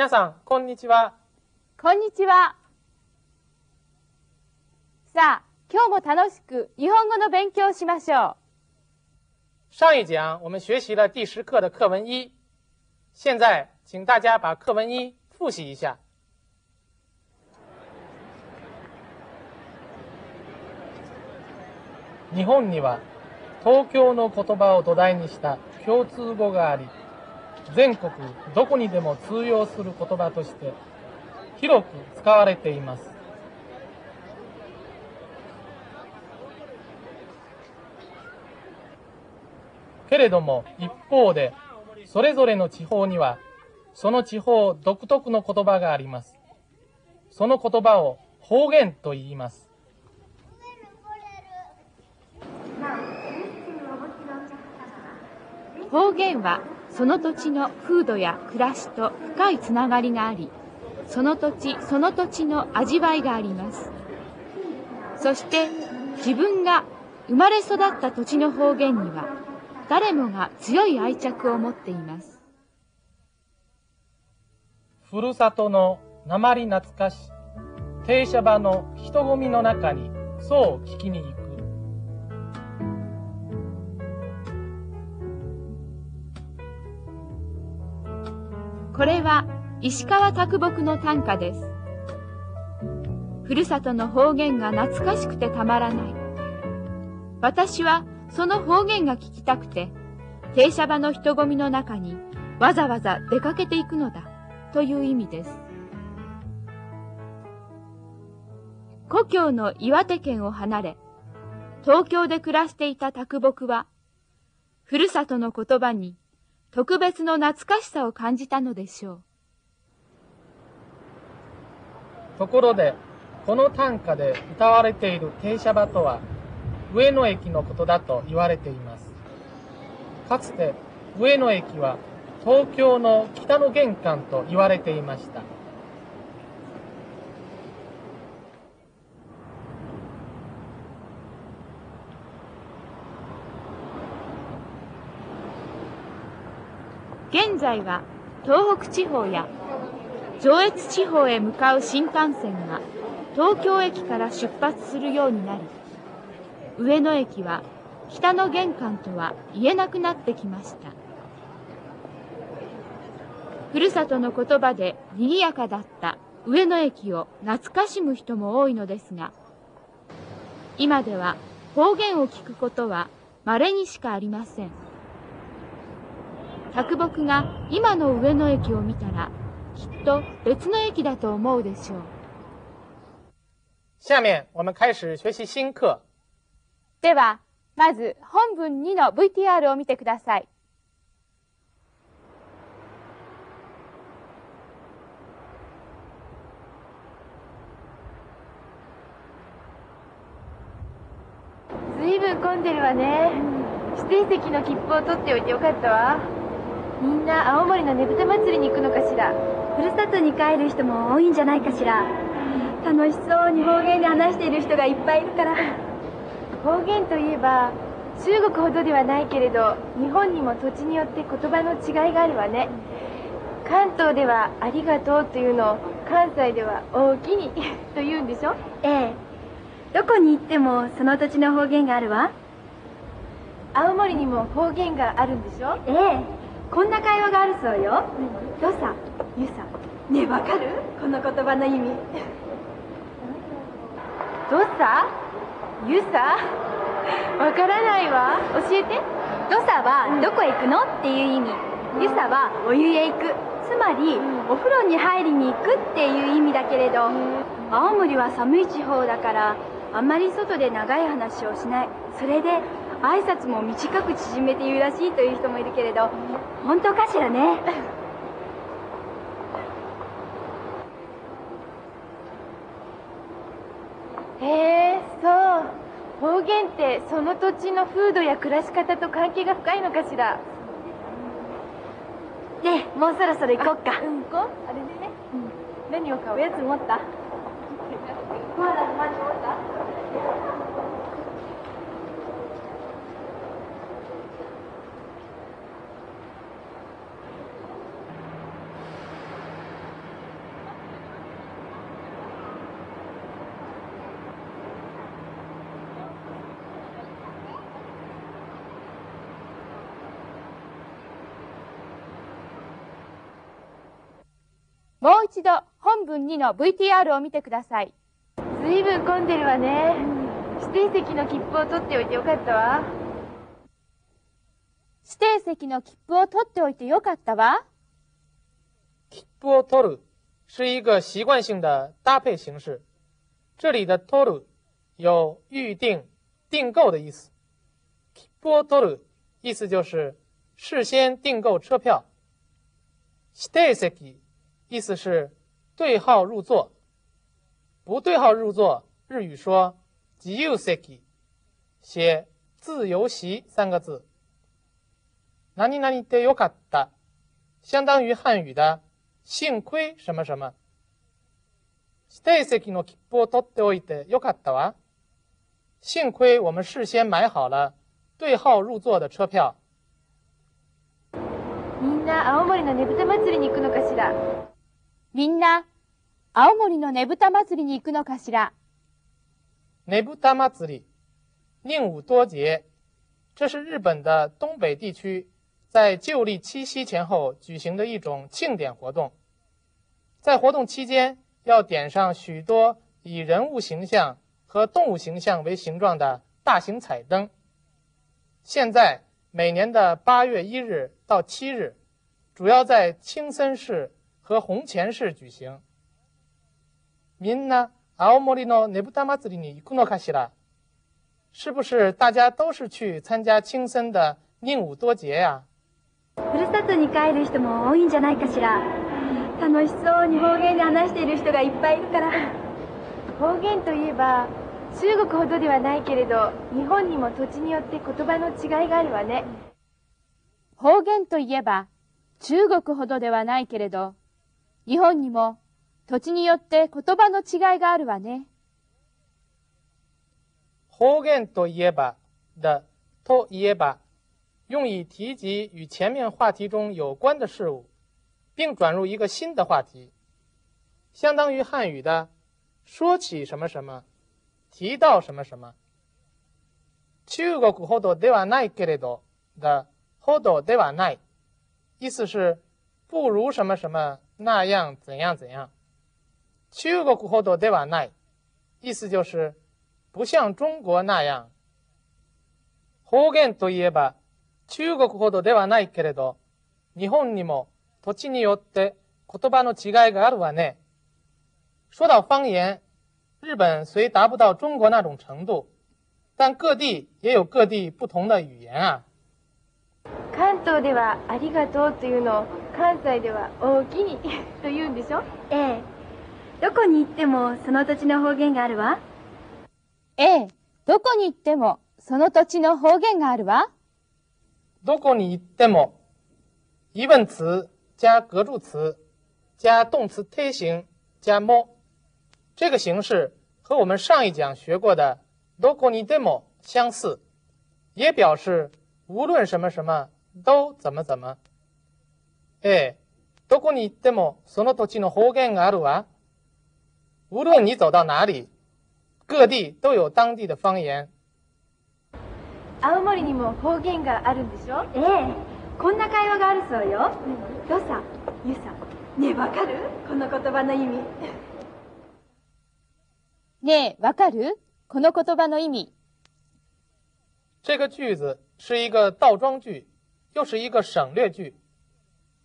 皆さん、こんにちは。こんにちは。さあ、今日も楽しく日本語の勉強をしましょう。上一讲我们学习了第十课的课文一，现在请大家把课文一复习一下。日本には東京の言葉を土台にした共通語があり、全国どこにでも通用する言葉として広く使われています。けれども一方で、それぞれの地方には、その地方独特の言葉があります。その言葉を方言と言います。方言はその土地の風土や暮らしと深いつながりがあり、その土地その土地の味わいがあります。そして自分が生まれ育った土地の方言には誰もが強い愛着を持っています。ふるさとの鉛懐かし、停車場の人混みの中に、そう聞きに行く。これは石川啄木の短歌です。ふるさとの方言が懐かしくてたまらない。私はその方言が聞きたくて、停車場の人混みの中にわざわざ出かけていくのだという意味です。故郷の岩手県を離れ、東京で暮らしていた啄木は、ふるさとの言葉に特別の懐かしさを感じたのでしょう。ところで、この短歌で歌われている停車場とは、上野駅のことだと言われています。かつて、上野駅は東京の北の玄関と言われていました。現在は東北地方や上越地方へ向かう新幹線が東京駅から出発するようになり、上野駅は北の玄関とは言えなくなってきました。ふるさとの言葉で賑やかだった上野駅を懐かしむ人も多いのですが、今では方言を聞くことは稀にしかありません。啄木が今の上野駅を見たら、きっと別の駅だと思うでしょう。下面我们开始学习新课。では、まず本文2の VTR を見てください。ずいぶん混んでるわね、指定席の切符を取っておいてよかったわみんな青森のねぶた祭りに行くのかしら？ふるさとに帰る人も多いんじゃないかしら？楽しそうに方言で話している人がいっぱいいるから。方言といえば中国ほどではないけれど日本にも土地によって言葉の違いがあるわね。関東では「ありがとう」というのを関西では「おおきに」と言うんでしょ？ええ。どこに行ってもその土地の方言があるわ。青森にも方言があるんでしょ？ええこんな会話があるそうよ。どさゆさねえわかる？この言葉の意味。どさゆさわからないわ。教えて。どさはどこへ行くの？っていう意味。ゆさはお湯へ行く。つまり、お風呂に入りに行くっていう意味だけれど青森は寒い地方だからあんまり外で長い話をしない。それで挨拶も短く縮めて言うらしいという人もいるけれど本当かしらね？へえそう。方言ってその土地の風土や暮らし方と関係が深いのかしら？ねえもうそろそろ行こっか。うん行こう。あれでね、うん、何を買う？おやつ持った？まだまだ持った？一度本文2の VTR を見てください。ずいぶん混んでるわね。指定席の切符を取っておいてよかったわ。指定席の切符を取っておいてよかったわ。切符を取る是一个习惯性的搭配形式。这里的取る有预定、订购的意思。切符を取る意思就是事先订购车票。指定席意思是对号入座。不对号入座，日语说自由席，写自由席三个字。何々でよかった，相当于汉语的幸亏什么什么。指定席の切符を取っておいてよかったわ。幸亏我们事先买好了对号入座的车票。みんな青森のねぶた祭りに行くのかしら。 みんな、青森のねぶた祭りに行くのかしら。ねぶた祭り，宁武多节，这是日本的东北地区在旧历七夕前后举行的一种庆典活动。在活动期间，要点上许多以人物形象和动物形象为形状的大型彩灯。现在每年的八月一日到七日，主要在青森市 和弘前市举行。みんな青森のねぶた祭りに行くのかしら？是不是大家都是去参加青森的宁武多节呀？ふるさとに帰る人も多いんじゃないかしら。楽しそうに方言で話している人がいっぱいいるから。方言といえば、中国ほどではないけれど、日本にも土地によって言葉の違いがあるわね。方言といえば、中国ほどではないけれど、日本にも土地によって言葉の違いがあるわね。方言といえば的といえば，用以提及与前面话题中有关的事物，并转入一个新的话题，相当于汉语的说起什么什么，提到什么什么。中国ほどではないけれど的ほどではない，意思是不如什么什么那样怎样怎样？中国ほどではない，意思就是不像中国那样。方言といえば中国ほどではないけれど、日本にも土地によって言葉の違いがあるわね。说到方言，日本虽达不到中国那种程度，但各地也有各地不同的语言啊。関東ではありがとうというのを関西では大きに と言うんでしょ？ええ。どこに行ってもその土地の方言があるわ。ええ、どこに行ってもその土地の方言があるわ。どこに行っても，疑问词加格助词加动词推形加も，这个形式和我们上一讲学过的どこにでも相似，也表示无论什么什么都怎么怎么。え、どこに行ってもその土地の方言があるわ。无论你走到哪里，各地都有当地的方言。青森にも方言があるんでしょ？ええ。こんな会話があるそうよ、どさ？ゆさねえわかる？この言葉の意味。ねえ、わかる？この言葉の意味。这个句子是一个倒装句，又是一个省略句。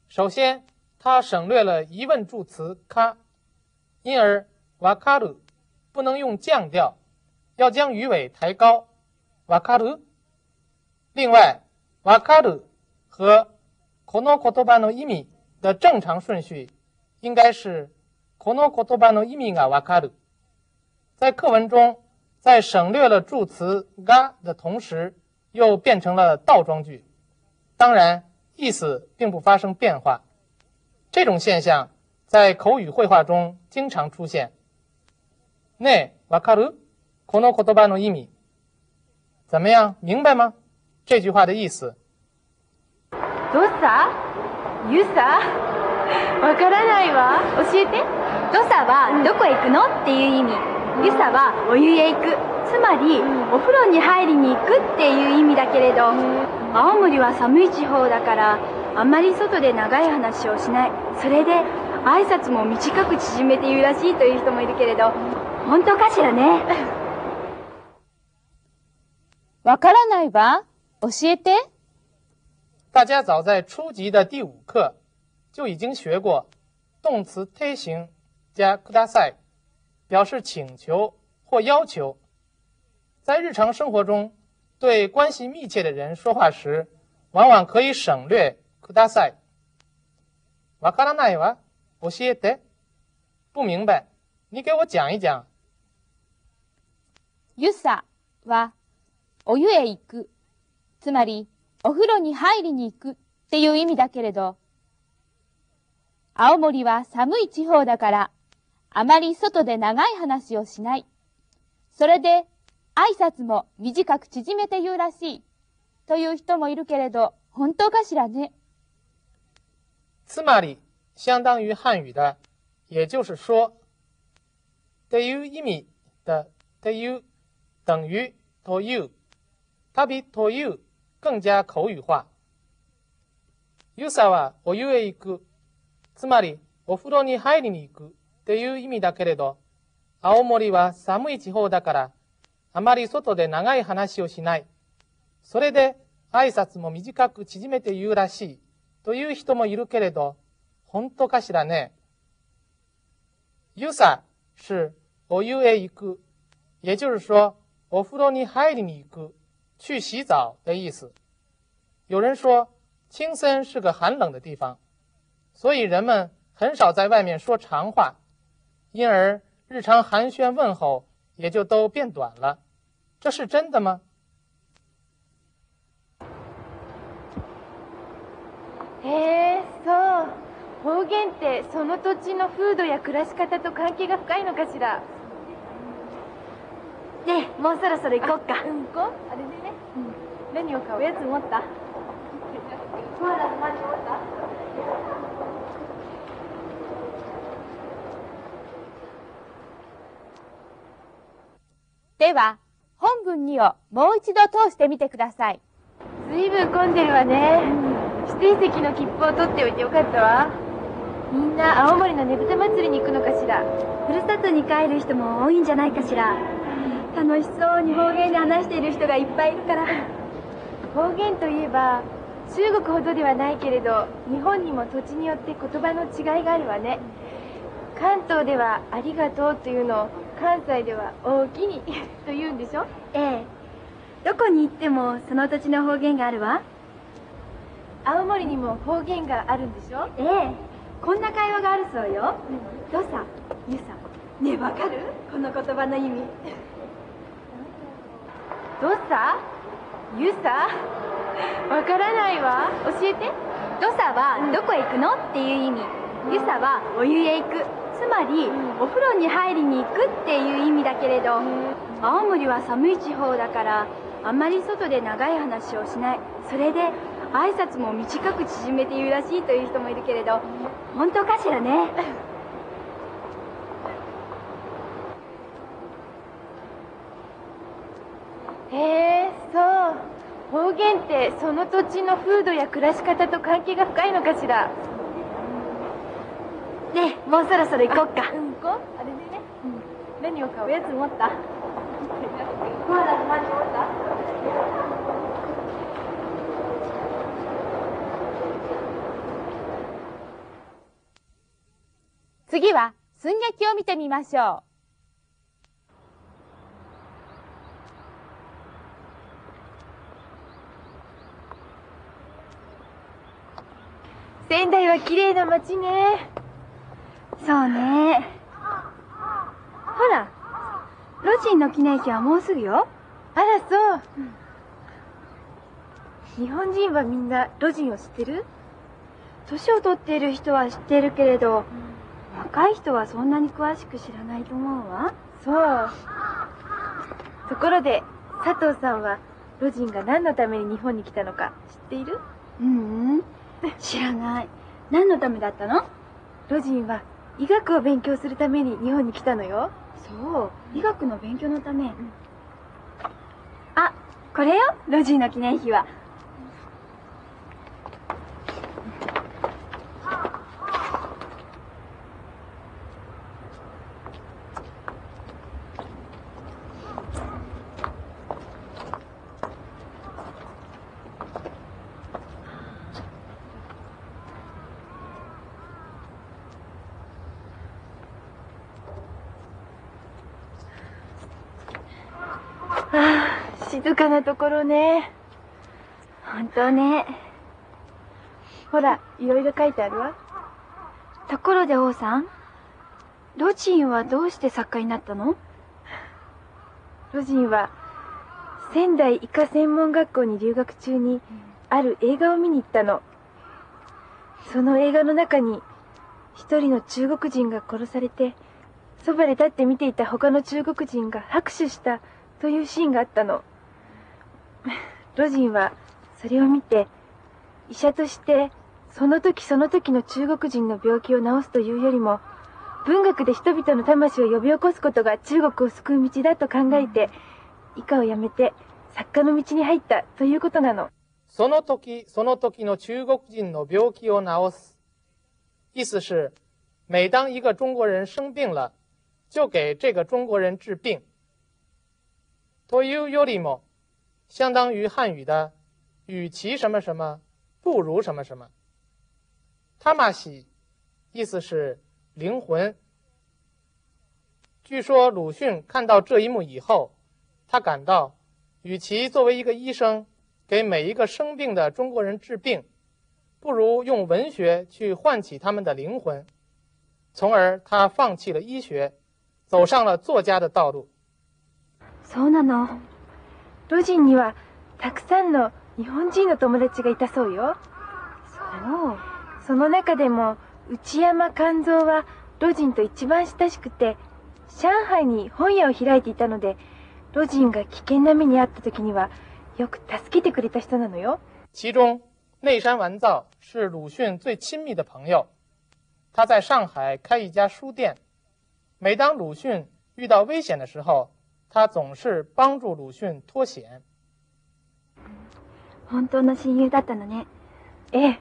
首先，它省略了疑问助词か，因而わかる不能用降调，要将鱼尾抬高。わかる。另外，わかる和この言葉の意味的正常顺序应该是この言葉の意味がわかる。在课文中，在省略了助词が的同时，又变成了倒装句。当然， 意思并不发生变化。这种现象在口语绘画中经常出现。ねえ、わかる？この言葉の意味。怎么样，明白吗？这句话的意思。どさゆさわからないわ教えてどさはどこへ行くの？っていう意味ゆさはお湯へ行くつまりお風呂に入りに行くっていう意味だけれど青森は寒い地方だからあんまり外で長い話をしないそれで挨拶も短く縮めて言うらしいという人もいるけれど、本当かしらね？わからないわ。教えて。大家早在初级的第五课就已经学过动词推形加ください，表示请求或要求。在日常生活中，对关系密切的人说话时，往往可以省略ください。わからないわ。教えて。不明白，你给我讲一讲。ゆさは、お湯へ行く。つまり、お風呂に入りに行くっていう意味だけれど、青森は寒い地方だから、あまり外で長い話をしない。それで、挨拶も短く縮めて言うらしい。という人もいるけれど、本当かしらね？つまり、相当于汉语的，也就是说，という意味的という等于 to you，它比 to you 更加口语化。ゆさはお湯へ行く、つまりお風呂に入りに行くという意味だけれど、青森は寒い地方だから、あまり外で長い話をしない。それで挨拶も短く縮めて言うらしいという人もいるけれど、本当かしらね。ゆさ是お湯へ行く，也就是说お風呂に入りに行く。去洗澡的意思。有人说，青森是个寒冷的地方，所以人们很少在外面说长话，因而日常寒暄问候也就都变短了。这是真的吗？へえ、そう。方言ってその土地の風土や暮らし方と関係が深いのかしら。ねえもうそろそろ行こっか。うん行こう。あれでね、うん、何を買う？やつ持った？まだ何持った？では、本文2をもう一度通してみてください。ずいぶん混んでるわね。指定席の切符を取っておいてよかったわ。みんな青森のねぶた祭りに行くのかしら。ふるさとに帰る人も多いんじゃないかしら。楽しそうに方言で話している人がいっぱいいるから方言といえば中国ほどではないけれど日本にも土地によって言葉の違いがあるわね関東では「ありがとう」というのを関西では「大きに」と言うんでしょ？ええ。どこに行ってもその土地の方言があるわ。青森にも方言があるんでしょ？ええ。こんな会話があるそうよ「どさ」「ゆさ」ねえわかる？この言葉の意味。どさ？ゆさ？わからないわ。教えて。どさはどこへ行くの？っていう意味。ゆさはお湯へ行くつまり、お風呂に入りに行くっていう意味だけれど、青森は寒い地方だからあんまり外で長い話をしない。それで挨拶も短く縮めて言うらしいという人もいるけれど本当かしらね？へえそう。方言ってその土地の風土や暮らし方と関係が深いのかしら？ねえもうそろそろ行こっか。うん行こう。あれでね、うん、何を買う？やつ持った？まだ何持った？次は寸劇を見てみましょう。仙台は綺麗な街ねそうね。ほらロジンの記念碑はもうすぐよ。あらそう、うん、日本人はみんなロジンを知ってる？年を取っている人は知ってるけれど、うん、若い人はそんなに詳しく知らないと思うわ。そう。ところで佐藤さんはロジンが何のために日本に来たのか知っている？ううん、知らない。何のためだったの？ロジンは医学を勉強するために日本に来たのよ。そう、医学の勉強のため。うん、あ、これよ、ロジンの記念碑は。静かなところね。本当ね。ほら、いろいろ書いてあるわ。ところで王さん、ロジンはどうして作家になったの？ロジンは、仙台医科専門学校に留学中に、ある映画を見に行ったの。その映画の中に、一人の中国人が殺されて、そばで立って見ていた他の中国人が拍手したというシーンがあったの。ロジンはそれを見て、医者としてその時その時の中国人の病気を治すというよりも、文学で人々の魂を呼び起こすことが中国を救う道だと考えて、医科をやめて作家の道に入ったということなの。その時その時の中国人の病気を治す。意思是，每当一个中国人生病了，就给这个中国人治病。というよりも、相当于汉语的“与其什么什么，不如什么什么”。魂，意思是灵魂。据说鲁迅看到这一幕以后，他感到，与其作为一个医生给每一个生病的中国人治病，不如用文学去唤起他们的灵魂。从而他放弃了医学。走上了作家的道路。そうなの。 ロジンにはたくさんの日本人の友達がいたそうよ。そう。その中でも内山勘三はロジンと一番親しくて、上海に本屋を開いていたので、ロジンが危険な目に遭った時にはよく助けてくれた人なのよ。其中，内山完造是鲁迅最亲密的朋友。他在上海开一家书店。每当鲁迅遇到危险的时候，他总是帮助鲁迅脱险。本当の親友だったのね。ええ。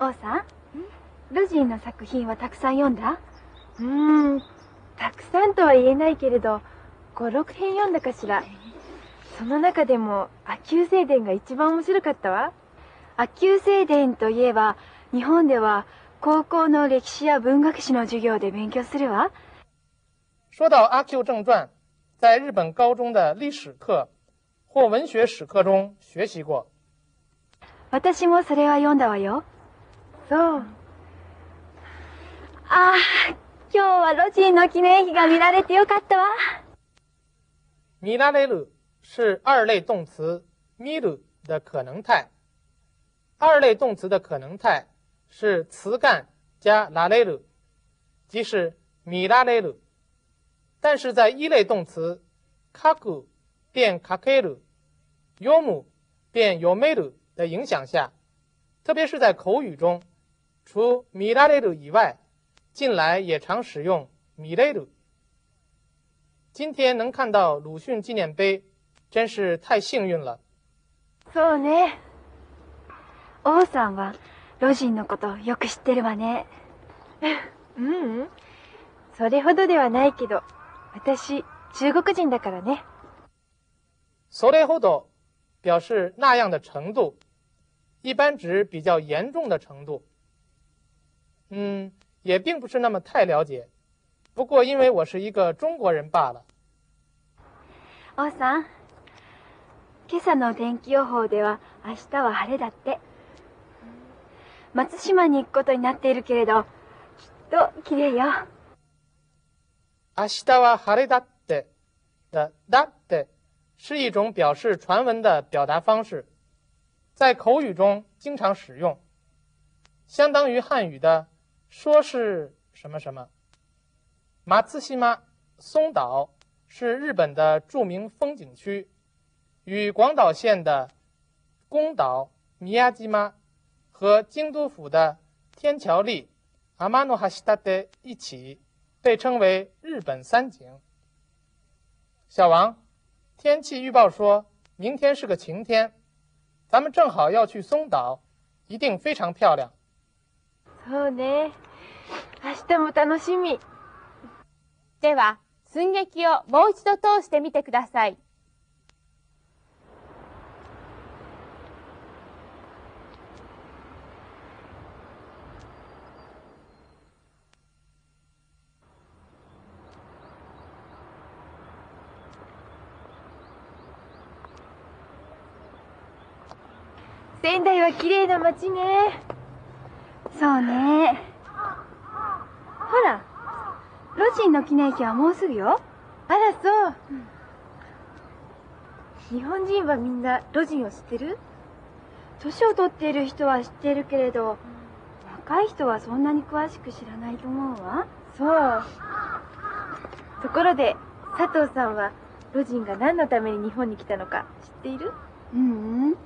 王さん、ルジンの作品はたくさん読んだ？うーん、たくさんとは言えないけれど、5、6編読んだかしら。その中でも、秋急聖伝が一番面白かったわ。秋急聖伝といえば、日本では高校の歴史や文学史の授業で勉強するわ。说到《阿 Q 正传》，在日本高中的历史课或文学史课中学习过。私もそれは読んだわよ。そう。ああ、今日はロジンの記念碑が見られてよかったわ。見られる是二类动词 miru 的可能态。二类动词的可能态是词干加 la l e 即是 mi la l e 但是在一类动词 kaku 变 kakeru，yomu 变 yomeru 的影响下，特别是在口语中，除 mi la l e 以外，近来也常使用 mi l e 今天能看到鲁迅纪念碑。真是太幸运了。そうね。 王さんはロジンのことよく知ってるわね。うん、それほどではないけど、私、中国人だからね。それほど表示那样的程度，一般指比较严重的程度。嗯，也并不是那么太了解，不过因为我是一个中国人罢了。王さん。今朝の天気予報では明日は晴れだって。松島に行くことになっているけれど、きっと綺麗よ。明日は晴れだって的だって是一种表示传闻的表达方式，在口语中经常使用，相当于汉语的说是什么什么。松島松岛是日本的著名风景区。与广岛县的宫岛米亚基妈和京都府的天桥立阿玛诺哈西达德一起被称为日本三景。小王，天气预报说明天是个晴天，咱们正好要去松岛，一定非常漂亮。そうね。明日も楽しみ。では、寸劇をもう一度通してみてください。 仙台は綺麗な街ね。そうね。ほら、ロジンの記念碑はもうすぐよ。あら、そう。日本人はみんなロジンを知ってる？年を取っている人は知ってるけれど、若い人はそんなに詳しく知らないと思うわ。そう。ところで、佐藤さんはロジンが何のために日本に来たのか知っている？ううん、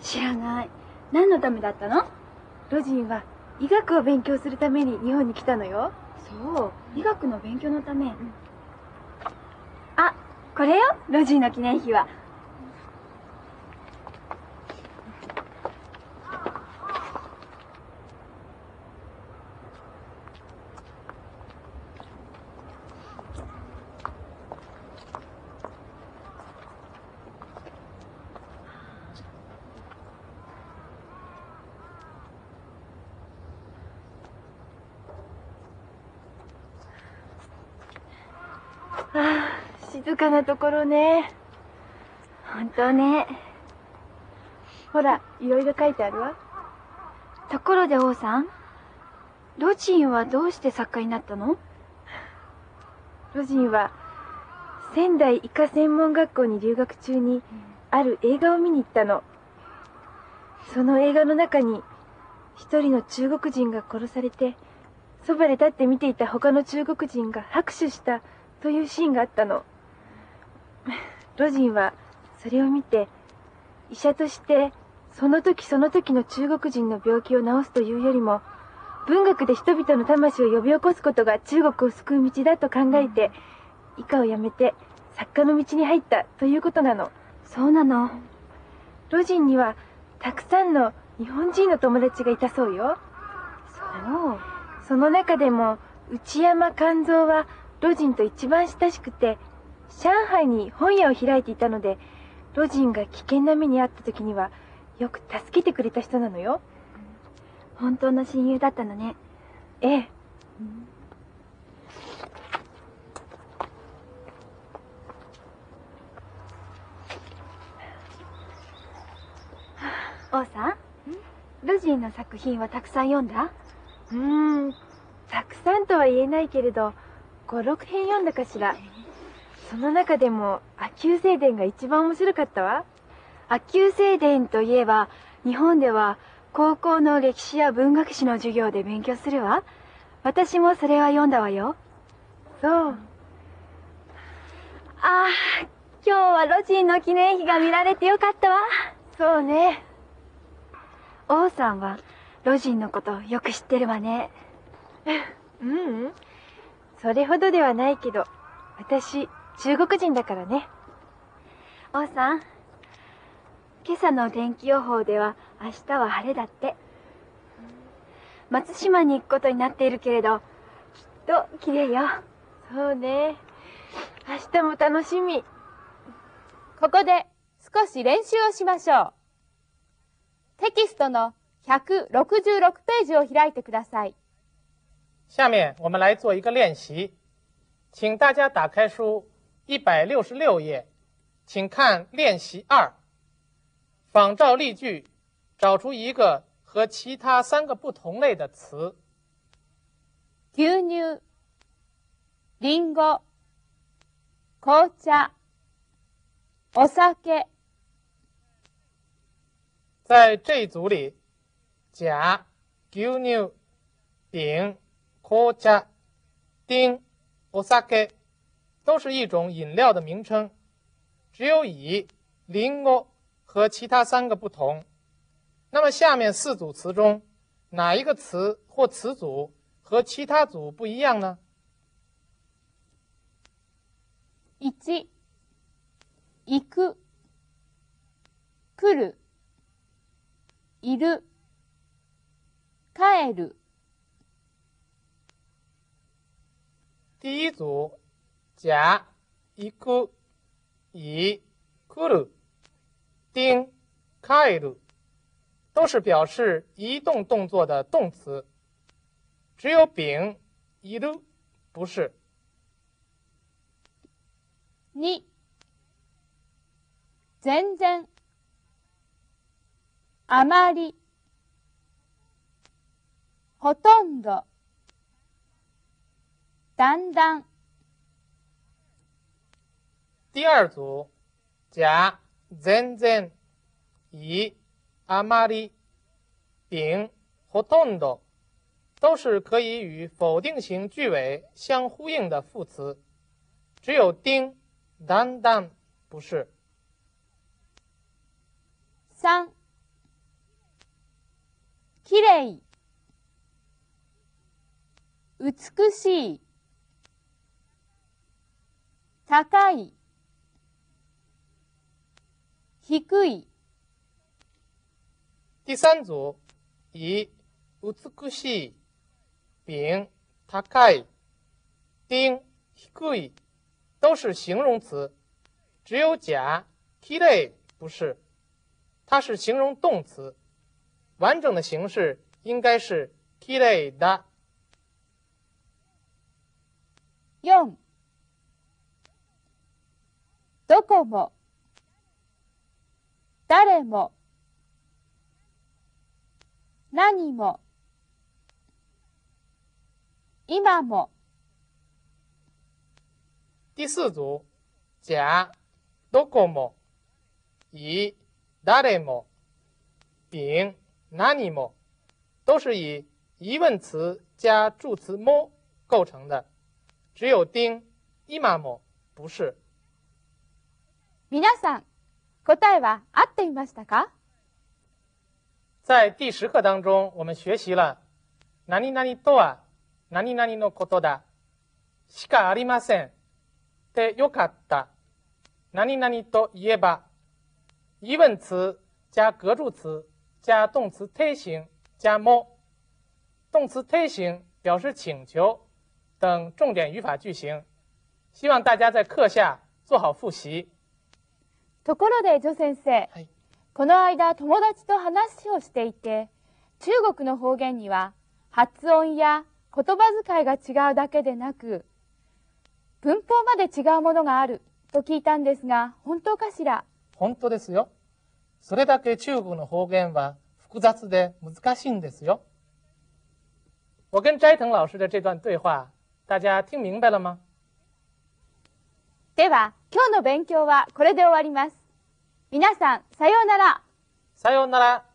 知らない。何のためだったの？ロジンは医学を勉強するために日本に来たのよ。そう、医学の勉強のため。あ、これよ、ロジンの記念碑は。ああ、静かなところね。本当ね。ほら、いろいろ書いてあるわ。ところで王さん、ロジンはどうして作家になったの？ロジンは仙台医科専門学校に留学中にある映画を見に行ったの。その映画の中に一人の中国人が殺されて、そばで立って見ていた他の中国人が拍手したというシーンがあったの。ロジンはそれを見て、医者としてその時その時の中国人の病気を治すというよりも、文学で人々の魂を呼び起こすことが中国を救う道だと考えて、医科をやめて作家の道に入ったということなの。そうなの。ロジンにはたくさんの日本人の友達がいたそうよ。そう。その中でも内山勘三はロジンと一番親しくて、上海に本屋を開いていたので、ロジンが危険な目に遭った時にはよく助けてくれた人なのよ。本当の親友だったのね。ええ。王さん、ロジンの作品はたくさん読んだ？うーん、たくさんとは言えないけれど、5、6編読んだかしら。その中でも、亜急聖伝が一番面白かったわ。亜急聖伝といえば、日本では高校の歴史や文学史の授業で勉強するわ。私もそれは読んだわよ。そう。ああ、今日はロジンの記念碑が見られてよかったわ。そうね。王さんはロジンのことよく知ってるわね。ううん？それほどではないけど、私、中国人だからね。王さん、今朝の天気予報では明日は晴れだって。松島に行くことになっているけれど、きっと綺麗よ。そうね。明日も楽しみ。ここで少し練習をしましょう。テキストの166ページを開いてください。下面我们来做一个练习，请大家打开书一百六十六页，请看练习二，仿照例句，找出一个和其他三个不同类的词。牛乳、リンゴ、紅茶、お酒。在这一组里，甲、牛乳、丙、 紅茶、丁、お酒都是一种饮料的名称，只有乙、リンゴ和其他三个不同。那么下面四组词中，哪一个词或词组和其他组不一样呢？ 1、行く、来る、いる、帰る。 第一组，甲、行く、乙、来る、丁、帰る，都是表示移动动作的动词，只有丙、いる不是。 2、全然、 あまり、ほとんど、 だんだん。第二组，甲、全然、乙、あまり、丙、ほとんど，都是可以与否定型句尾相呼应的副词，只有丁、だんだん不是。三、きれい、美しい、 高い、低い。第三组，乙、美しい、丙、高い、丁、低い，都是形容词，只有甲、きれい不是。它是形容动词，完整的形式应该是きれいだ。四、 どこも、誰も、何も、今も。第四组，甲、どこも、乙、誰も、丙、何も，都是以疑问词加助词も构成的，只有丁、今も。不是。皆さん、答えは合っていましたか？在第十课当中，我们学习了“何々とは何々のことだ”しかありません。でよかった。何々といえば疑问词加格助词加动词推形加も，动词推形表示请求等重点语法句型。希望大家在课下做好复习。ところで、ジョ先生、はいこの間友達と話をしていて、中国の方言には発音や言葉遣いが違うだけでなく、文法まで違うものがあると聞いたんですが、本当かしら？本当ですよ。それだけ中国の方言は複雑で難しいんですよ。我跟斋藤老师的这段对话，大家听明白了吗？では、今日の勉強はこれで終わります。皆さん、さようなら。さようなら。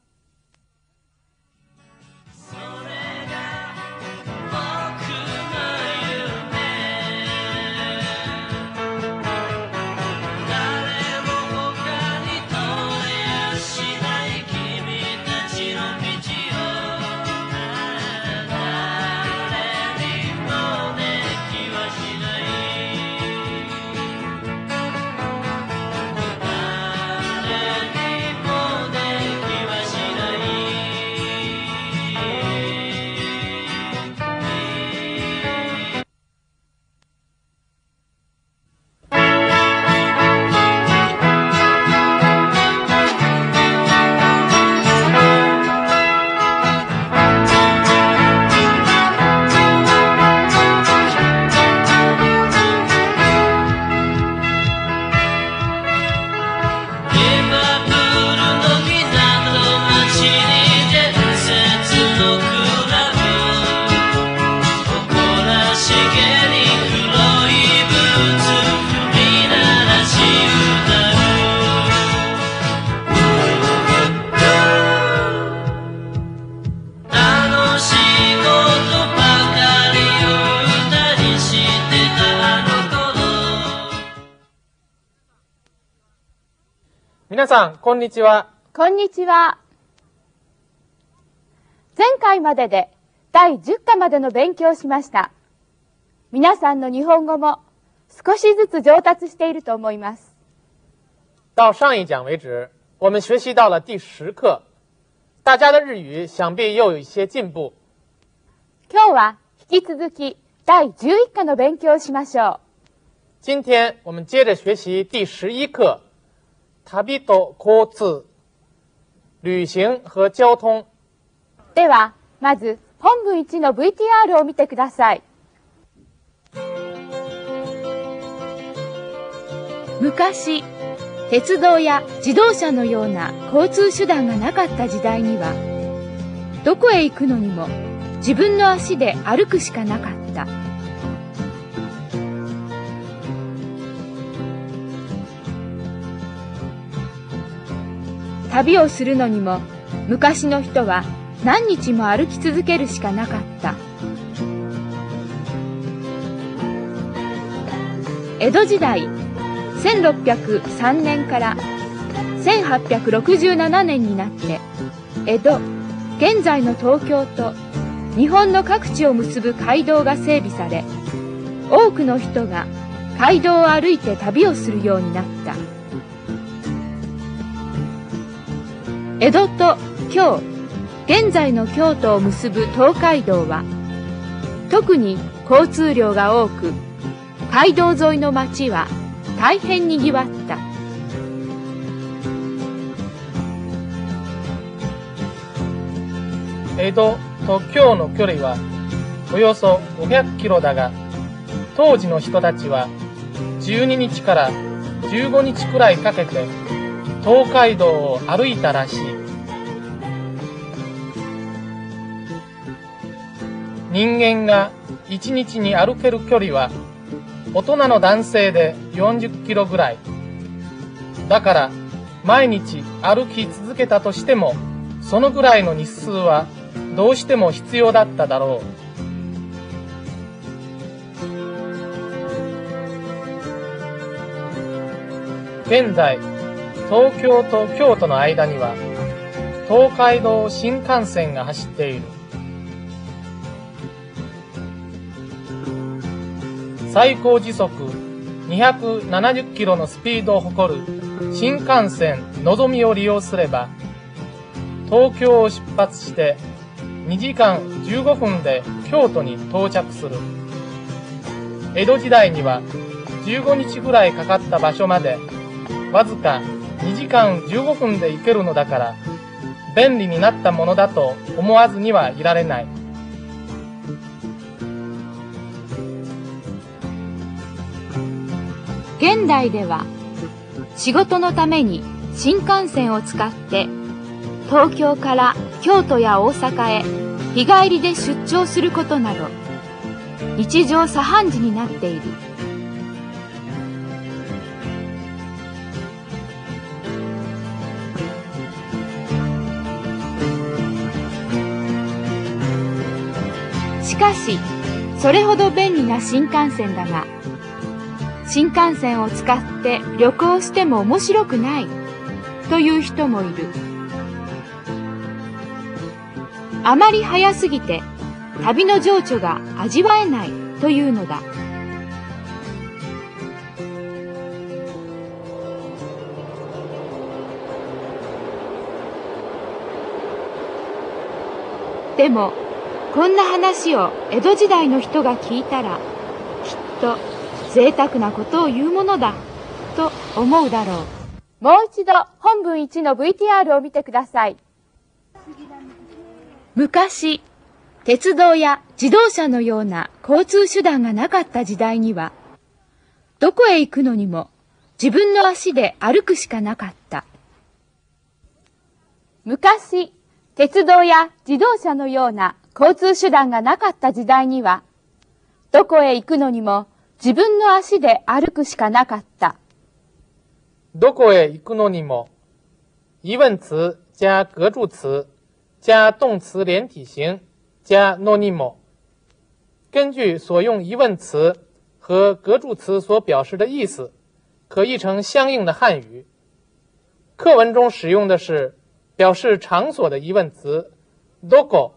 さん、こんにちは。こんにちは。前回までで第10課までの勉強をしました。皆さんの日本語も少しずつ上達していると思います。到上一讲为止，我们学习到了第十课，大家的日语想必又有一些进步。今日は引き続き第11課の勉強をしましょう。今天我们接着学习第十一课，旅と交通，旅行和交通。では、まず本文1の VTR を見てください。昔、鉄道や自動車のような交通手段がなかった時代には、どこへ行くのにも自分の足で歩くしかなかった。旅をするのにも昔の人は何日も歩き続けるしかなかった。江戸時代1603年から1867年になって江戸現在の東京と日本の各地を結ぶ街道が整備され多くの人が街道を歩いて旅をするようになった江戸と京現在の京都を結ぶ東海道は特に交通量が多く街道沿いの町は大変にぎわった。江戸と京の距離はおよそ500キロだが当時の人たちは12日から15日くらいかけて東海道を歩いたらしい人間が1日に歩ける距離は大人の男性で40キロぐらい。だから、毎日歩き続けたとしても、そのぐらいの日数はどうしても必要だっただろう。現在、東京と京都の間には、東海道新幹線が走っている。最高時速270キロのスピードを誇る新幹線のぞみを利用すれば、東京を出発して2時間15分で京都に到着する。江戸時代には15日ぐらいかかった場所までわずか2時間15分で行けるのだから便利になったものだと思わずにはいられない。現代では仕事のために新幹線を使って東京から京都や大阪へ日帰りで出張することなど日常茶飯事になっているしかしそれほど便利な新幹線だが新幹線を使って旅行しても面白くないという人もいる。あまり早すぎて旅の情緒が味わえないというのだ。でも、こんな話を江戸時代の人が聞いたら、きっと贅沢なことを言うものだ、と思うだろう。もう一度本文1の VTR を見てください。昔、鉄道や自動車のような交通手段がなかった時代には、どこへ行くのにも自分の足で歩くしかなかった。昔、鉄道や自動車のような交通手段がなかった時代には、どこへ行くのにも自分の足で歩くしかなかった。どこへ行くのにも、疑問詞加格助詞加动词连体形加诺尼莫。根据所用疑问词和格助词所表示的意思，可译成相应的汉语。课文中使用的是表示场所的疑问词 “doko”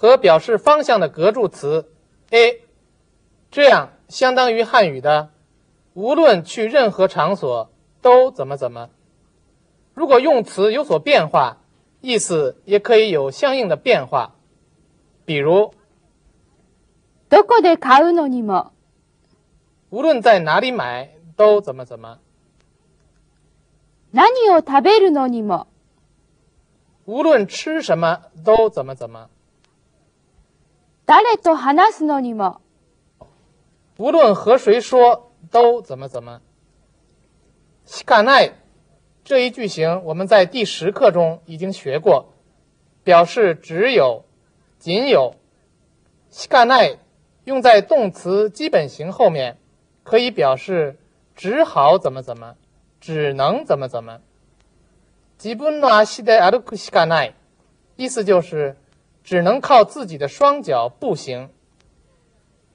和表示方向的格助词 “a”。这样相当于汉语的“无论去任何场所都怎么怎么”。如果用词有所变化，意思也可以有相应的变化。比如，どこで買うのにも，无论在哪里买都怎么怎么。何を食べるのにも，无论吃什么都怎么怎么。 誰と話すのにも。无论和谁说都怎么怎么，しかない这一句型，我们在第十课中已经学过，表示只有、仅有。しかない用在动词基本形后面，可以表示只好怎么怎么，只能怎么怎么。自分の足で歩くしかない，意思就是只能靠自己的双脚步行。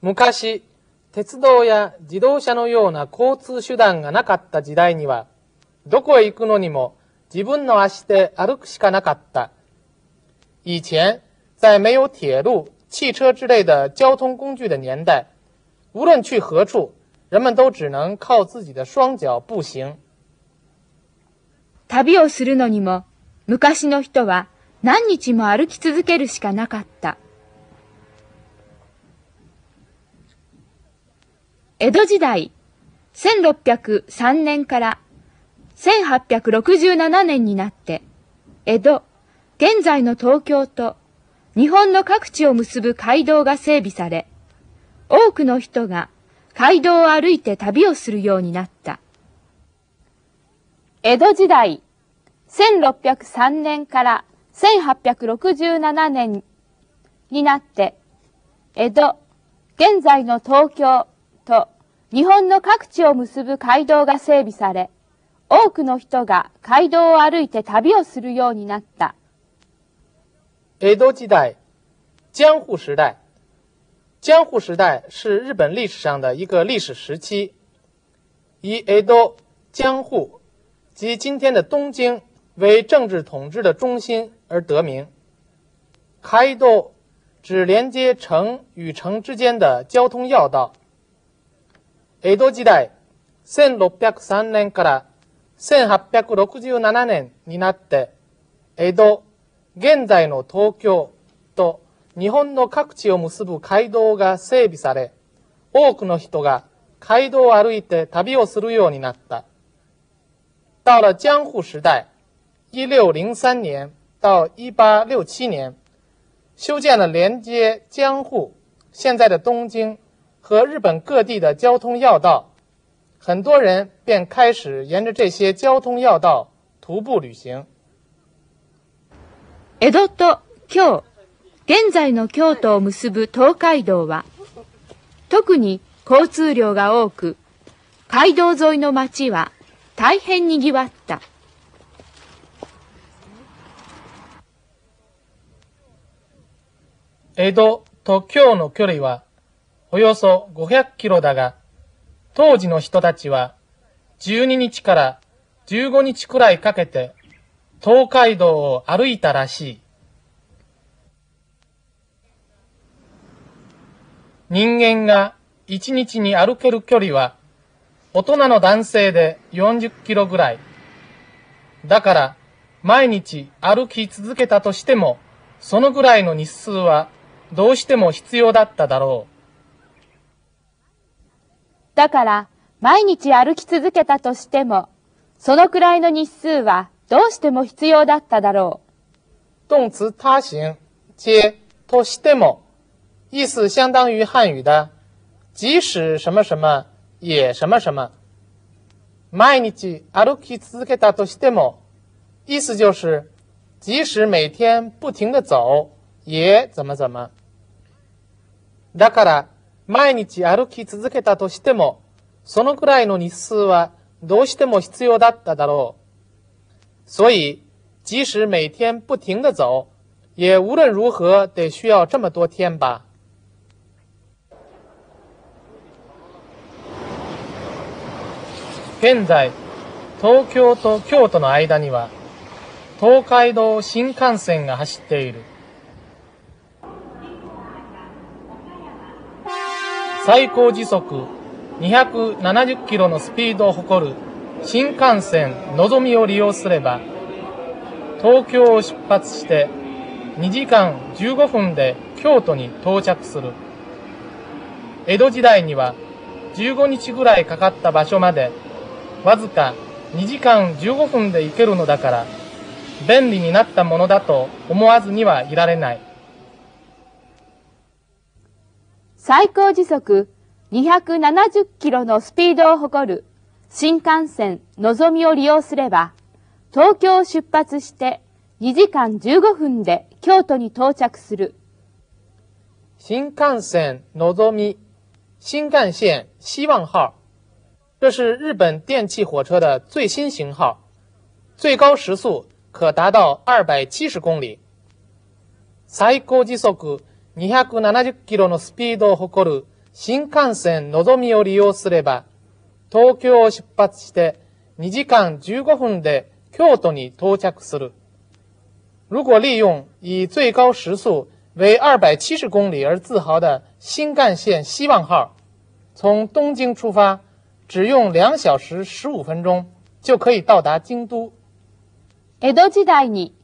昔、鉄道や自動車のような交通手段がなかった時代には、どこへ行くのにも自分の足で歩くしかなかった。以前，在没有铁路、汽车之类的交通工具的年代，无论去何处，人们都只能靠自己的双脚步行。旅をするのにも、昔の人は何日も歩き続けるしかなかった。江戸時代、1603年から1867年になって、江戸、現在の東京と日本の各地を結ぶ街道が整備され、多くの人が街道を歩いて旅をするようになった。江戸時代、1603年から1867年になって、江戸、現在の東京と日本の各地を結ぶ街道が整備され、多くの人が街道を歩いて旅をするようになった。江戸時代、江户时代。江户时代是日本历史上的一个历史时期，以江戸、江户及今天的东京为政治统治的中心而得名。街道指连接城与城之间的交通要道。江戸時代、1603年から1867年になって、江戸、現在の東京と日本の各地を結ぶ街道が整備され、多くの人が街道を歩いて旅をするようになった。到了江户时代，一六零三年到一八六七年，修建了连接江户（现在的东京）和日本各地的交通要道，很多人便开始沿着这些交通要道徒步旅行。江戸と京、現在の京都を結ぶ東海道は、特に交通量が多く、街道沿いの町は大変にぎわった。 江戸と京の距離はおよそ500キロだが、当時の人たちは12日から15日くらいかけて東海道を歩いたらしい。人間が1日に歩ける距離は大人の男性で40キロぐらい。だから毎日歩き続けたとしてもそのぐらいの日数はどうしても必要だっただろう。だから、毎日歩き続けたとしても、そのくらいの日数はどうしても必要だっただろう。動詞他形接としても、意思相当于汉语的、即使什么什么、也什么什么。毎日歩き続けたとしても、意思就是、即使每天不停的走、也怎么怎么。だから、毎日歩き続けたとしても、そのくらいの日数はどうしても必要だっただろう。所以，即使每天不停的走，也无论如何得需要这么多天吧。現在、東京と京都の間には、東海道新幹線が走っている。最高時速270キロのスピードを誇る新幹線のぞみを利用すれば、東京を出発して2時間15分で京都に到着する。江戸時代には15日ぐらいかかった場所までわずか2時間15分で行けるのだから便利になったものだと思わずにはいられない。最高時速270キロのスピードを誇る新幹線のぞみを利用すれば、東京を出発して2時間15分で京都に到着する。新幹線のぞみ、新干线希望号，这是日本电气火车的最新型号，最高时速可达到二百七十公里。最高時速270キロのスピードを誇る新幹線のぞみを利用すれば、東京を出発して2時間15分で京都に到着する。如果利用以最高时速为二百七十公里而自豪的新干线希望号，从东京出发，只用两小时十五分钟就可以到达京都。江戸時代に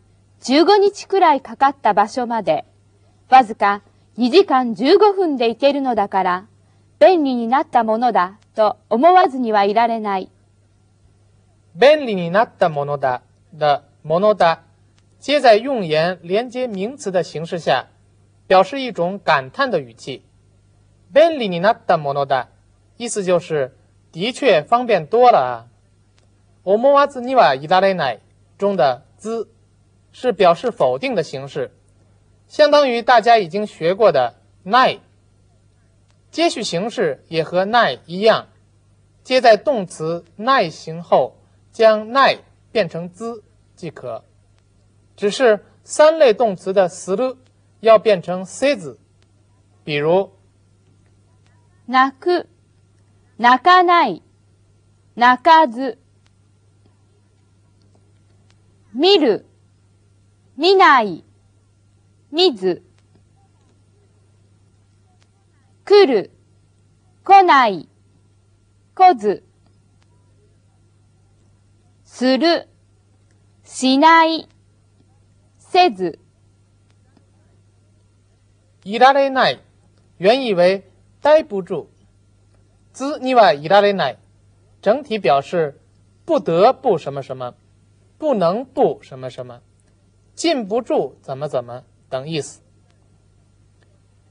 15日くらいかかった場所まで、わずか2時間15分で行けるのだから、便利になったものだと思わずにはいられない。便利になったものだ的ものだ，接在用言连接名词的形式下，表示一种感叹的语气。便利になったものだ，意思就是的确方便多了啊。思わずにはいられない中的兹是表示否定的形式，相当于大家已经学过的ない。接续形式也和ない一样，接在动词ない形后，将ない变成兹即可。只是三类动词的する要变成せず，比如泣く、泣かない、泣かず、見る、見ない、 見ず、来る、来ない、来ず、する、しない、せず。いられない，原意为待不住。兹にはいられない，整体表示不得不什么什么。不能不什么什么，禁不住怎么怎么 等意思。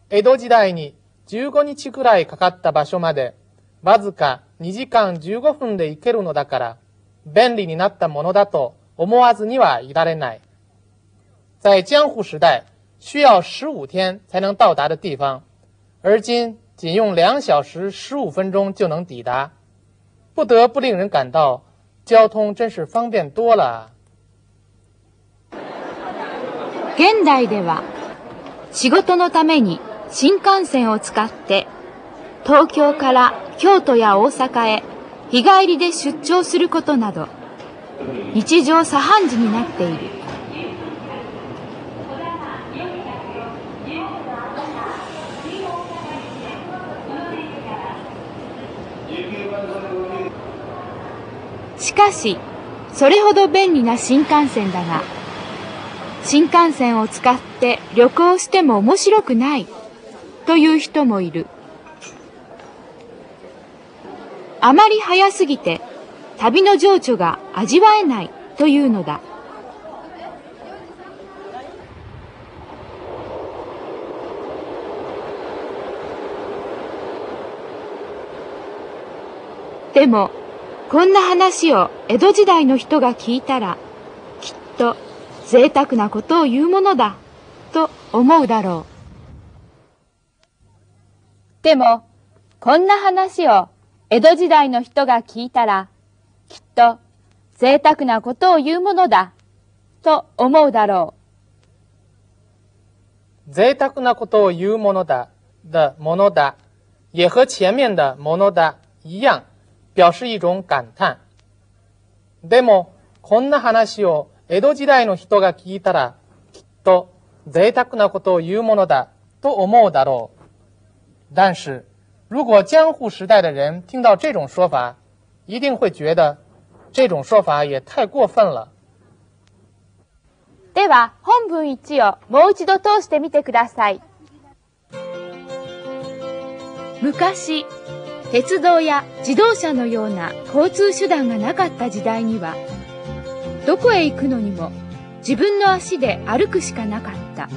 江戸時代に15日くらいかかった場所までわずか2時間15分で行けるのだから便利になったものだと思わずにはいられない。在江户时代需要十五天才能到达的地方，而今仅用两小时十五分钟就能抵达，不得不令人感到。交通真是方便多了。現代では仕事のために新幹線を使って東京から京都や大阪へ日帰りで出張することなど日常茶飯事になっている。しかし、それほど便利な新幹線だが、新幹線を使って旅行しても面白くないという人もいる。あまり早すぎて旅の情緒が味わえないというのだ。でも、こんな話を江戸時代の人が聞いたら、きっと贅沢なことを言うものだ、と思うだろう。でも、こんな話を江戸時代の人が聞いたら、きっと贅沢なことを言うものだ、と思うだろう。贅沢なことを言うものだ的ものだ，也和前面的ものだ一样。表示一种感叹。でも、こんな話を江戸時代の人が聞いたら、きっと贅沢なことを言うものだと思うだろう。但是，如果江户时代的人听到这种说法，一定会觉得这种说法也太过分了。では、本文1をもう一度通してみてください。昔、鉄道や自動車のような交通手段がなかった時代には、どこへ行くのにも自分の足で歩くしかなかった。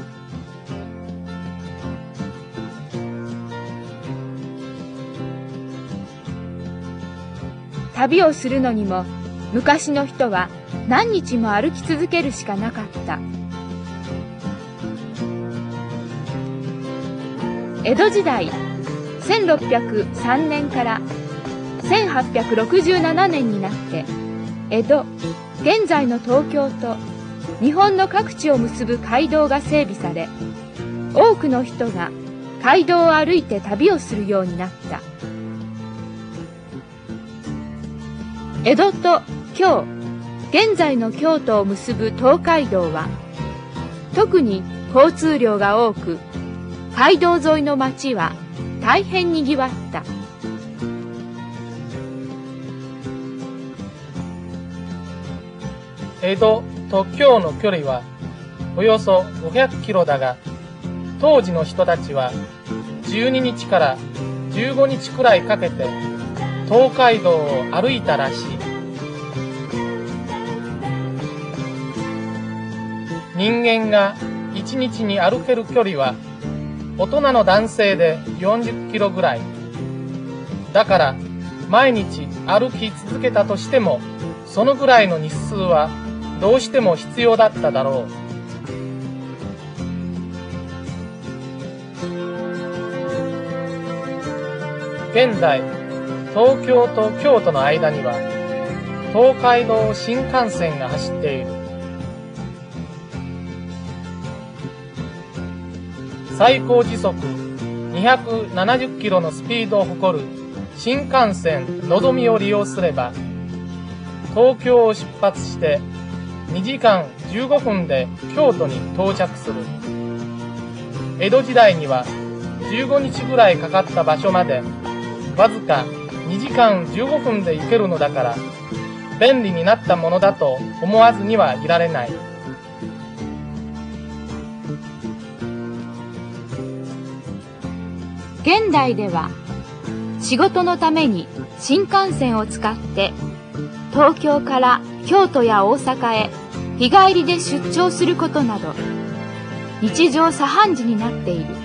旅をするのにも昔の人は何日も歩き続けるしかなかった江戸時代1603年から1867年になって江戸現在の東京と日本の各地を結ぶ街道が整備され多くの人が街道を歩いて旅をするようになった。江戸と京現在の京都を結ぶ東海道は特に交通量が多く街道沿いの町は大変にぎわった。江戸と京の距離はおよそ500キロだが、当時の人たちは12日から15日くらいかけて東海道を歩いたらしい。人間が1日に歩ける距離は大人の男性で40キロぐらい。だから毎日歩き続けたとしてもそのぐらいの日数はどうしても必要だっただろう。現在、東京と京都の間には、東海道新幹線が走っている。最高時速270キロのスピードを誇る新幹線のぞみを利用すれば、東京を出発して2時間15分で京都に到着する。江戸時代には15日ぐらいかかった場所までわずか2時間15分で行けるのだから便利になったものだと思わずにはいられない。現代では仕事のために新幹線を使って東京から京都や大阪へ日帰りで出張することなど日常茶飯事になっている。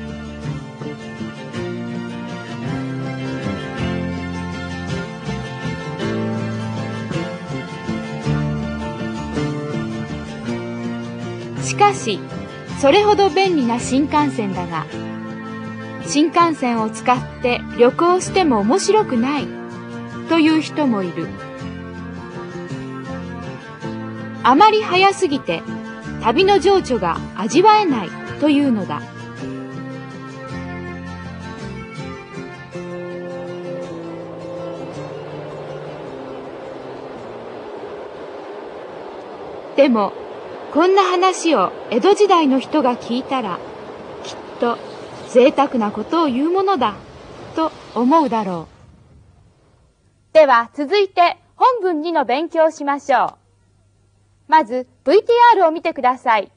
しかしそれほど便利な新幹線だが新幹線を使って旅行しても面白くないという人もいる。あまり早すぎて旅の情緒が味わえないというのだ。でもこんな話を江戸時代の人が聞いたらきっと贅沢なことを言うものだと思うだろう。では続いて本文2の勉強をしましょう。まず VTR を見てください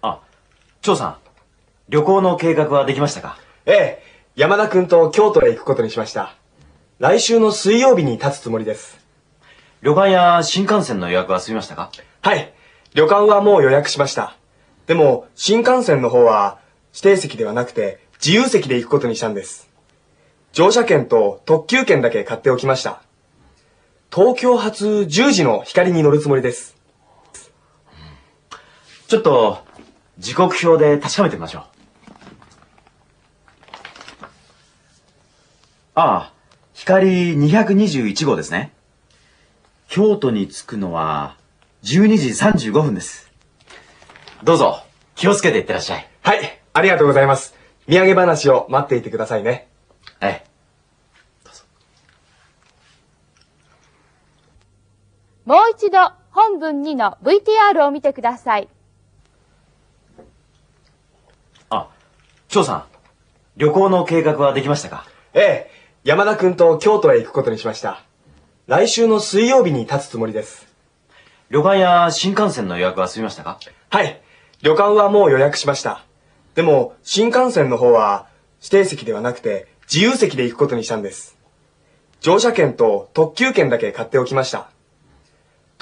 あ、張さん、旅行の計画はできましたか？ええ、山田君と京都へ行くことにしました。来週の水曜日に立つつもりです。旅館や新幹線の予約は済みましたか？はい、旅館はもう予約しました。でも、新幹線の方は指定席ではなくて自由席で行くことにしたんです。乗車券と特急券だけ買っておきました。東京発10時の光に乗るつもりです。ちょっと、時刻表で確かめてみましょう。ああ、光221号ですね。京都に着くのは12時35分です。どうぞ、気をつけていってらっしゃい。はい、ありがとうございます。土産話を待っていてくださいね。ええ。もう一度本文2の VTR を見てくださいあ、張さん、旅行の計画はできましたか？ええ、山田君と京都へ行くことにしました。来週の水曜日に立つつもりです。旅館や新幹線の予約は済みましたか？はい。旅館はもう予約しました。でも、新幹線の方は指定席ではなくて自由席で行くことにしたんです。乗車券と特急券だけ買っておきました。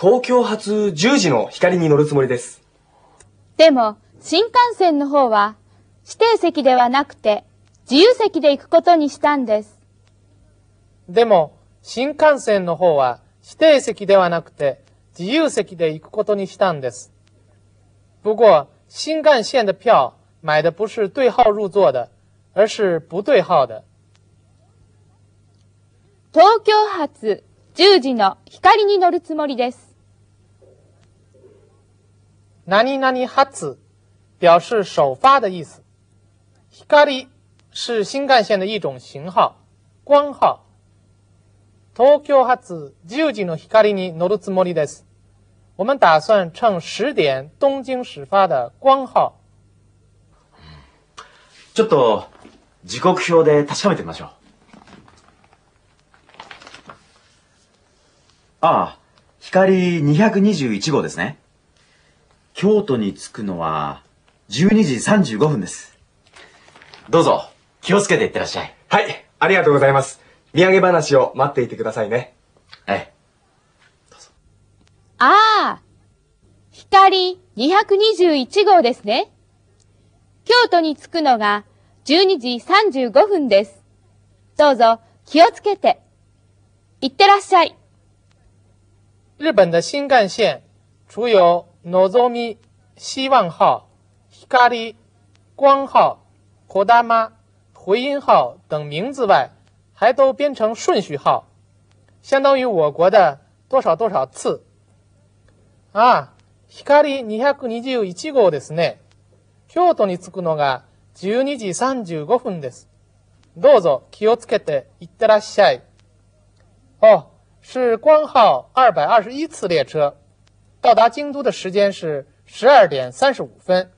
東京発10時の光に乗るつもりです。でも新幹線の方は指定席ではなくて自由席で行くことにしたんです。でも、新幹線の方は指定席ではなくて自由席で行くことにしたんです。不过，新干线的票买的不是对号入座的，而是不对号的。東京発10時の光に乗るつもりです。何々発表示首发的意思。光是新干线的一种型号，光号。東京発10時の光に乗るつもりです。我们打算乘十点东京始发的光号。ちょっと、時刻表で確かめてみましょう。ああ、光221号ですね。京都に着くのは12時35分です。どうぞ、気をつけていってらっしゃい。はい、ありがとうございます。土産話を待っていてくださいね。はい。ああ、光221号ですね。京都に着くのが12時35分です。どうぞ気をつけて。いってらっしゃい。日本的新干线除有 Nozomi 希望号、光、光号、こだま、回音号等名字外，还都编成顺序号，相当于我国的多少多少次。ああ、光221号ですね。京都に着くのが12時35分です。どうぞ気をつけていってらっしゃい。哦，是光号二百二十一次列车，到达京都的时间是十二点三十五分。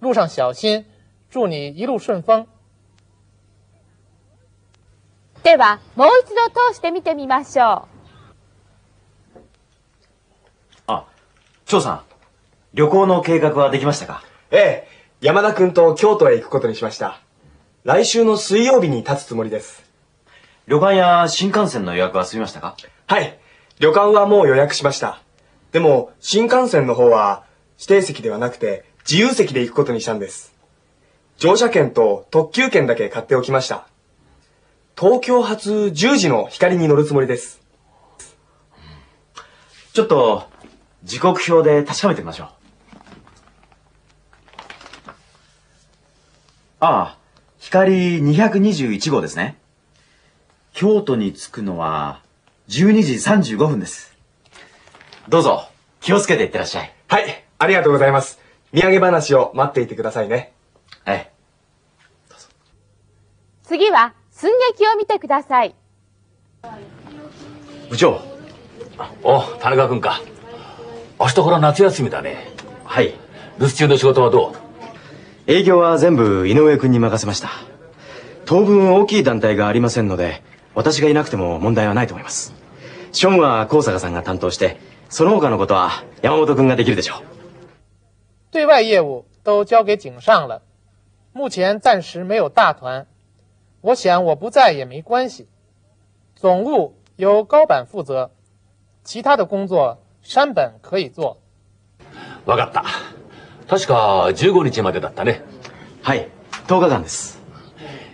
路上小心，祝你一路顺风。では、もう一度通して見てみましょあ、張さん、旅行の計画はできましたかええ、山田くんと京都へ行くことにしました。来週の水曜日に立つつもりです。 旅館や新幹線の予約は済みましたか？はい、旅館はもう予約しました。でも、新幹線の方は指定席ではなくて自由席で行くことにしたんです。乗車券と特急券だけ買っておきました。東京発10時の光に乗るつもりです。ちょっと、時刻表で確かめてみましょう。ああ、光221号ですね。京都に着くのは12時35分です。どうぞ、気をつけていってらっしゃい。はい、ありがとうございます。土産話を待っていてくださいね。はい。う。次は寸劇を見てください。部長。お田中君か明日から夏休みだねはい。留守中の仕事はどう？営業は全部井上君に任せました当分大きい団体がありませんので私がいなくても問題はないと思います。ションは高坂さんが担当してその他のことは山本君ができるでしょう。对外业务都交给井上了，目前暂时没有大团。我想我不在也没关系。总务由高板负责，其他的工作山本可以做。分かった。確か15日までだったね。はい。10日間です。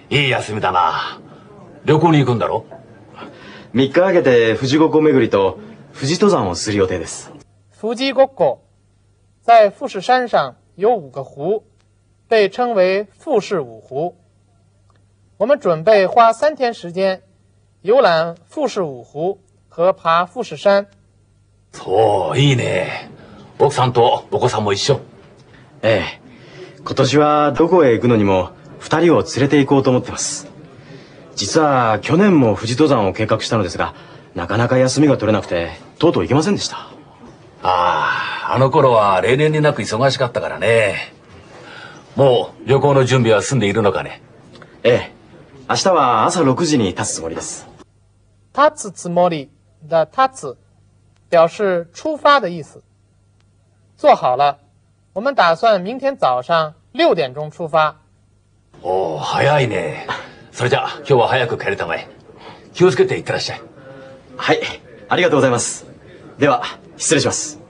いい休みだな旅行に行くんだろ？3日かけて富士五湖巡りと富士登山をする予定です。伏击沟口在富士山上有五个湖，被称为富士五湖。我们准备花三天时间。游览富士五湖和爬富士山。そういいね。奥さんとお子さんも一緒。ええ。今年はどこへ行くのにも2人を連れて行こうと思ってます実は去年も富士登山を計画したのですがなかなか休みが取れなくてとうとう行けませんでした。あああの頃は例年になく忙しかったからね。もう旅行の準備は済んでいるのかね。ええ。明日は朝6時に立つつもりです。立つつもり。的立つ。表示出发的意思。做好了，我们打算明天早上六点钟出发。おお早いねそれじゃあ今日は早く帰れたまえ気をつけていってらっしゃいはいありがとうございますでは失礼します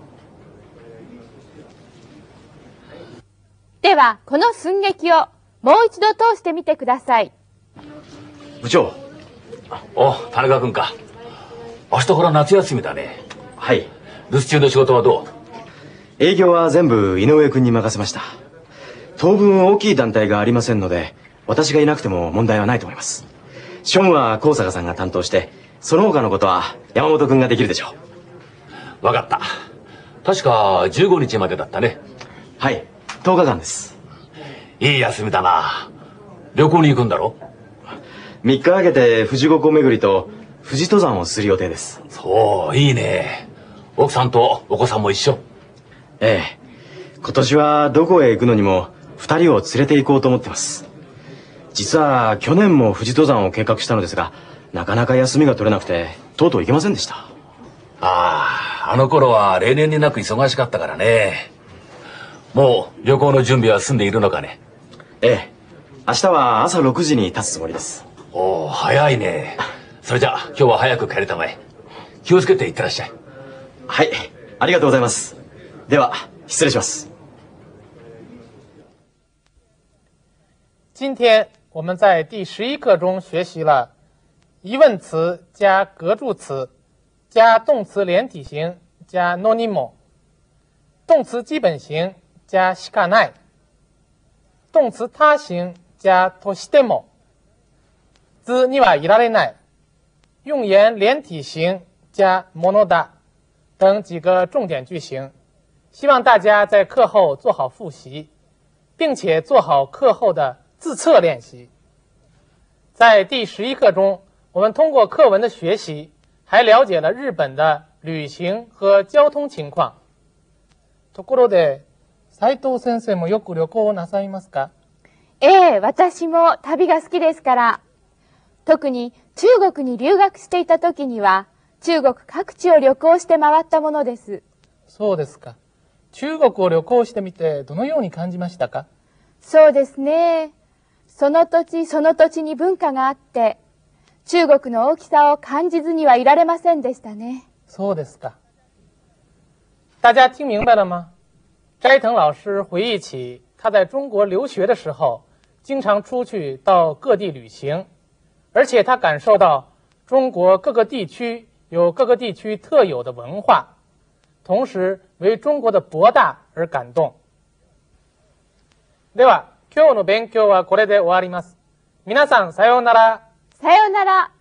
では、この寸劇をもう一度通してみてください。部長。お、田中君か。明日から夏休みだね。はい。留守中の仕事はどう？営業は全部井上君に任せました。当分大きい団体がありませんので、私がいなくても問題はないと思います。ションは高坂さんが担当して、その他のことは山本君ができるでしょう。わかった。確か15日までだったね。はい。10日間です。いい休みだな。旅行に行くんだろ ?3 日かけて富士五湖巡りと富士登山をする予定です。そう、いいね。奥さんとお子さんも一緒ええ。今年はどこへ行くのにも二人を連れて行こうと思ってます。実は去年も富士登山を計画したのですが、なかなか休みが取れなくて、とうとう行けませんでした。ああ、あの頃は例年になく忙しかったからね。もう旅行の準備は済んでいるのかね？ええ。明日は朝6時に立つつもりです。おお、早いね。それじゃあ今日は早く帰れたまえ。気をつけていってらっしゃい。はい、ありがとうございます。では、失礼します。今天我们在第十一课中学习了疑问词加格助词加动词连体型加 nonimo，动词基本型加しかない，动词他形加としても，図にはいられない，用言连体型加ものだ等几个重点句型。希望大家在课后做好复习，并且做好课后的 自测练习。在第十一课中，我们通过课文的学习，还了解了日本的旅行和交通情况。ところで、斉藤先生もよく旅行をなさいますか？ええ、私も旅が好きですから。特に中国に留学していた時には、中国各地を旅行して回ったものです。そうですか。中国を旅行してみてどのように感じましたか？そうですね。その土地その土地に文化があって、中国の大きさを感じずにはいられませんでしたね。そうですか。大家听明白了吗？斋藤老师回忆起他在中国留学的时候，经常出去到各地旅行，而且他感受到中国各个地区有各个地区特有的文化，同時為中国的博大而感動。では、今日の勉強はこれで終わります。皆さん、さようなら。さようなら。